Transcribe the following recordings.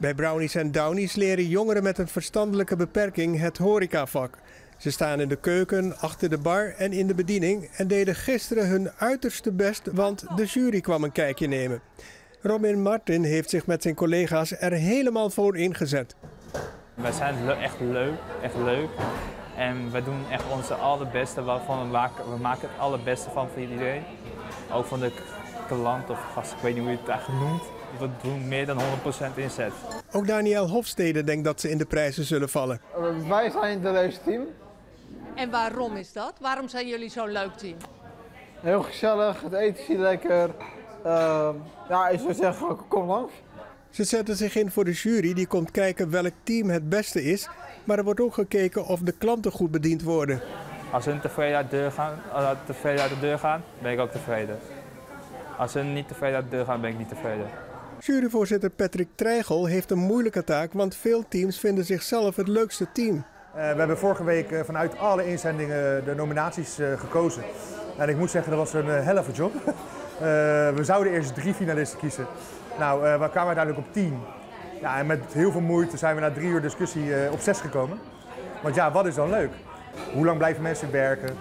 Bij Brownies en Downies leren jongeren met een verstandelijke beperking het horecavak. Ze staan in de keuken, achter de bar en in de bediening en deden gisteren hun uiterste best, want de jury kwam een kijkje nemen. Robin Martin heeft zich met zijn collega's er helemaal voor ingezet. Wij zijn echt leuk, echt leuk. En we doen echt onze allerbeste waarvan we maken. We maken het allerbeste van voor iedereen. Ook van de klant of gast, ik weet niet hoe je het eigenlijk noemt. We doen meer dan 100% inzet. Ook Daniel Hofstede denkt dat ze in de prijzen zullen vallen. Wij zijn het leukste team. En waarom is dat? Waarom zijn jullie zo'n leuk team? Heel gezellig, het eten is hier lekker. Ehm, ja, ik zou zeggen, kom langs. Ze zetten zich in voor de jury die komt kijken welk team het beste is, maar er wordt ook gekeken of de klanten goed bediend worden. Als hun tevreden uit de deur gaan, uh, tevreden uit de deur gaan, ben ik ook tevreden. Als hun niet tevreden uit de deur gaan, ben ik niet tevreden. Juryvoorzitter Patrick Trijgel heeft een moeilijke taak, want veel teams vinden zichzelf het leukste team. Uh, we hebben vorige week uh, vanuit alle inzendingen de nominaties uh, gekozen. En ik moet zeggen, dat was een hell of a job. we zouden eerst drie finalisten kiezen. Nou, we kwamen uiteindelijk op tien. Ja, en met heel veel moeite zijn we na drie uur discussie op zes gekomen. Want ja, wat is dan leuk? Hoe lang blijven mensen werken?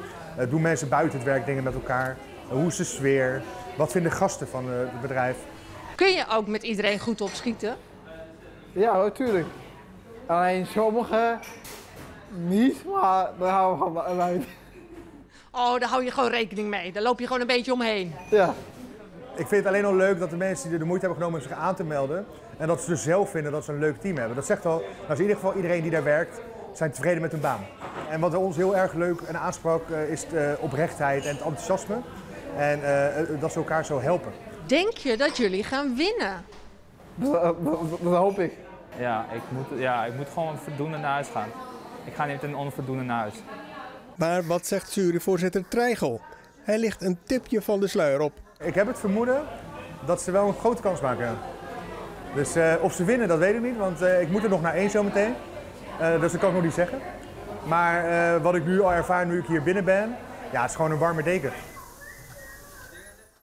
doen mensen buiten het werk dingen met elkaar? Hoe is de sfeer? Wat vinden gasten van het bedrijf? Kun je ook met iedereen goed opschieten? Ja, natuurlijk. Alleen sommigen niet, maar daar houden we van uit. Oh, daar hou je gewoon rekening mee. Daar loop je gewoon een beetje omheen. Ja. Ik vind het alleen al leuk dat de mensen die de moeite hebben genomen om zich aan te melden. En dat ze dus zelf vinden dat ze een leuk team hebben. Dat zegt al, nou is in ieder geval iedereen die daar werkt, zijn tevreden met hun baan. En wat ons heel erg leuk en aansprak is de oprechtheid en het enthousiasme. En uh, dat ze elkaar zo helpen. Denk je dat jullie gaan winnen? Dat, dat, dat hoop ik. Ja ik, moet, ja, ik moet gewoon voldoende naar huis gaan. Ik ga niet een onvoldoende naar huis. Maar wat zegt juryvoorzitter Trijgel? Hij ligt een tipje van de sluier op. Ik heb het vermoeden dat ze wel een grote kans maken. Dus uh, of ze winnen, dat weet ik niet, want uh, ik moet er nog naar één zometeen. Uh, dus dat kan ik nog niet zeggen. Maar wat ik nu al ervaar nu ik hier binnen ben, ja, het is gewoon een warme deken.